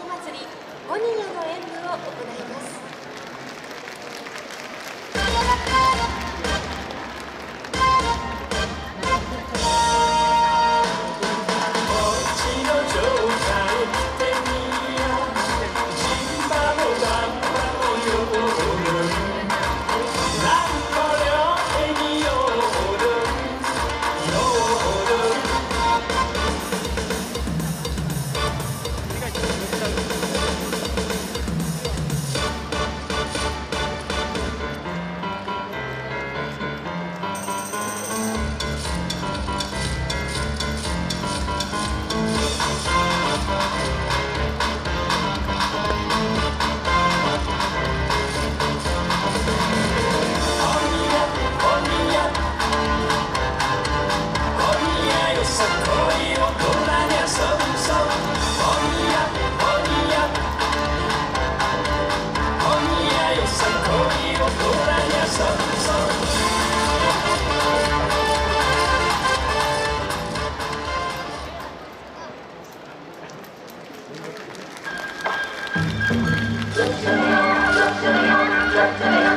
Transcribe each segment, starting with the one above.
祭りモニアの演舞を行います。Just to the just to the just to the.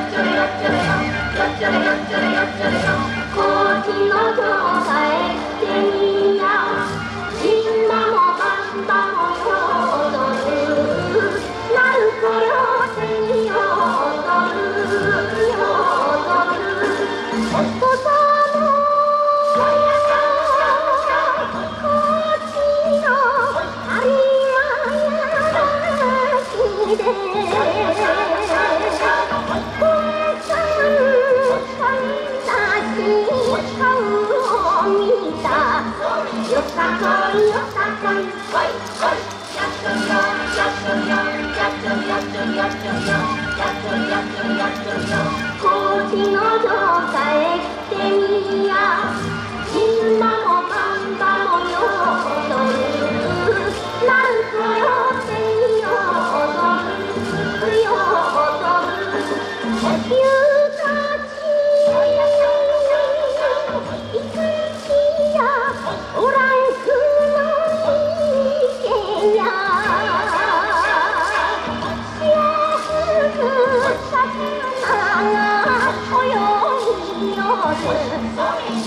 こっちのドア